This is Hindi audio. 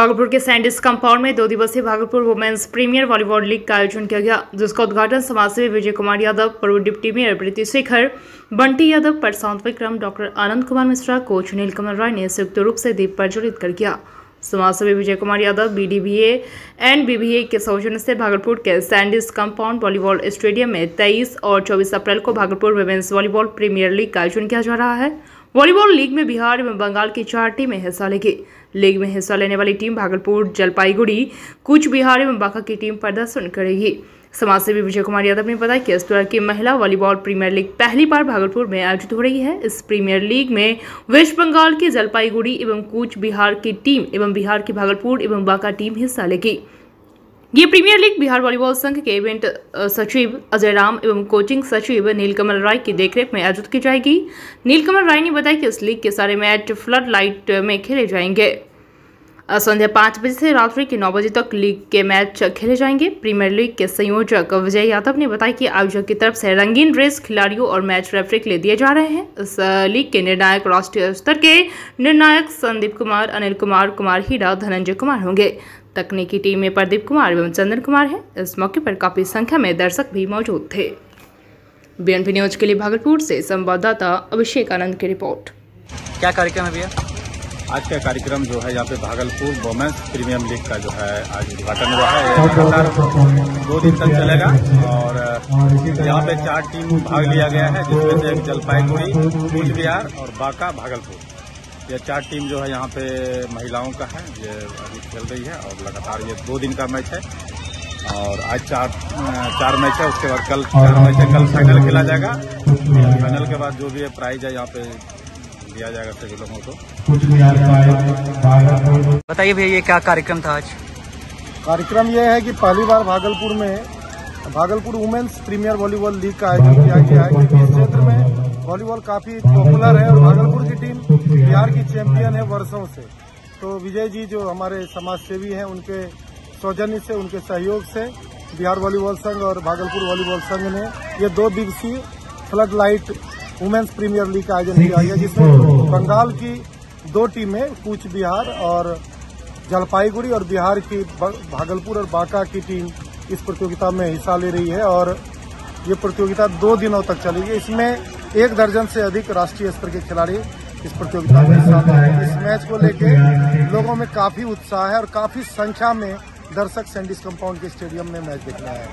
भागलपुर के सैंडिस कंपाउंड में दो दिवसीय Bhagalpur women's premier volleyball league का आयोजन किया गया, जिसका उद्घाटन समाजसेवी विजय कुमार यादव, पूर्व deputy mayor Preeti Shekhar, Bunty Yadav Prashant Vikram doctor Anand Kumar Mishra, coach Neelkamal Rai ने संयुक्त रूप से दीप प्रज्वलित कर किया। समाजसेवी Vijay Kumar Yadav BDBA and BBA के सौजन्य से भागलपुर के सैंडिस कंपाउंड वॉलीबॉल स्टेडियम में 23 और 24 अप्रैल को Bhagalpur women's volleyball premier league का आयोजन किया जा रहा है। वॉलीबॉल लीग में बिहार एवं बंगाल की चार टीमें हिस्सा लेगी। लीग में हिस्सा लेने वाली टीम भागलपुर, जलपाईगुड़ी, कुछ बिहार एवं बांका की टीम प्रदर्शन करेगी। समाजसेवी विजय कुमार यादव ने बताया कि तरह की महिला वॉलीबॉल प्रीमियर लीग पहली बार भागलपुर में आयोजित हो रही है। इस प्रीमियर लीग में वेस्ट बंगाल की जलपाईगुड़ी एवं कूच बिहार की टीम एवं बिहार की भागलपुर एवं बांका टीम हिस्सा लेगी। ये प्रीमियर लीग बिहार वॉलीबॉल संघ के इवेंट सचिव अजय राम एवं कोचिंग सचिव नीलकमल राय की देखरेख में आयोजित की जाएगी। नीलकमल राय ने बताया कि इस लीग के सारे मैच फ्लड लाइट में खेले जाएँगे। संध्या पाँच बजे से रात्रि के नौ बजे तक लीग के मैच खेले जाएँगे। प्रीमियर लीग के संयोजक विजय यादव ने बताया कि आयोजक की तरफ़ से रंगीन ड्रेस खिलाड़ियों और मैच रेफरी के लिए दिए जा रहे हैं। इस लीग के निर्णायक राष्ट्रीय स्तर के निर्णायक संदीप कुमार, अनिल कुमार कुमार हीरा, धनंजय कुमार होंगे। तकनीकी टीम में प्रदीप कुमार एवं चंदन कुमार है। इस मौके पर काफ़ी संख्या में दर्शक भी मौजूद थे। बीएनपी न्यूज़ के लिए भागलपुर से संवाददाता अभिषेक आनंद की रिपोर्ट। क्या कार्यक्रम है भैया? आज का कार्यक्रम जो है यहाँ पे भागलपुर वोमेंस प्रीमियम लीग का जो है आज उद्घाटन हुआ है। लगातार दो दिन तक चलेगा और यहाँ पे चार टीम भाग लिया गया है जिसमें से एक जलपाईगुड़ी कूच बिहार और बांका भागलपुर। ये चार टीम जो है यहाँ पे महिलाओं का है ये अभी खेल रही है और लगातार ये दो दिन का मैच है। और आज चार चार मैच है उसके बाद कल चार मैच है कल फाइनल खेला जाएगा। फाइनल के बाद जो भी है प्राइज है यहाँ पे दिया जाएगा सभी लोगों को। बताइए भैया ये क्या कार्यक्रम था आज? कार्यक्रम यह है कि पहली बार भागलपुर में Bhagalpur women's premier volleyball league का आयोजन किया गया है। क्योंकि इस क्षेत्र में वॉलीबॉल काफ़ी पॉपुलर है और भागलपुर की टीम बिहार की चैंपियन है वर्षों से। तो विजय जी जो हमारे समाज सेवी हैं उनके सौजन्य से उनके सहयोग से बिहार वॉलीबॉल संघ और भागलपुर वॉलीबॉल संघ ने ये दो दिवसीय flood light women's premier league का आयोजन किया गया जिसमें बंगाल की दो टीमें, कूच बिहार और जलपाईगुड़ी और बिहार की भागलपुर और बांका की टीम इस प्रतियोगिता में हिस्सा ले रही है और ये प्रतियोगिता दो दिनों तक चलेगी। इसमें एक दर्जन से अधिक राष्ट्रीय स्तर के खिलाड़ी इस प्रतियोगिता में हिस्सा लेंगे इस मैच को लेके लोगों में काफ़ी उत्साह है और काफ़ी संख्या में दर्शक सैंडिस कंपाउंड के स्टेडियम में मैच देखने आए